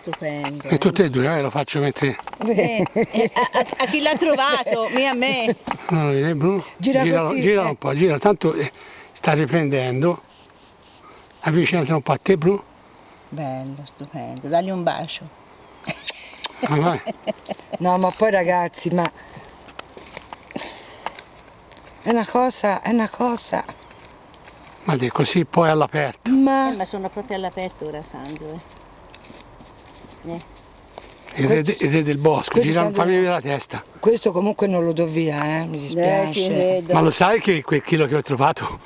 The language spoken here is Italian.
stupendo. E tutte e due, eh, lo faccio mentre... Eh, eh, a, a- chi l'ha trovato? Me a me. Non lo vedi, Bruno? Gira giralo, così, giralo eh. un po', gira, tanto eh, sta riprendendo. Avvicinati un po' a te, Bruno. Bello, stupendo. Dagli un bacio. Ah, vai. No, ma poi ragazzi, ma... È una cosa, è una cosa... Ma di così poi all'aperto. Eh, Ma... ma sono proprio all'aperto ora, Sandro. eh. Eh. Il re, Questi- il re del bosco, dei- vedere la testa. Questo comunque non lo do via, eh, mi dispiace. vedo. Ma lo sai che quel chilo che ho trovato